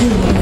Two.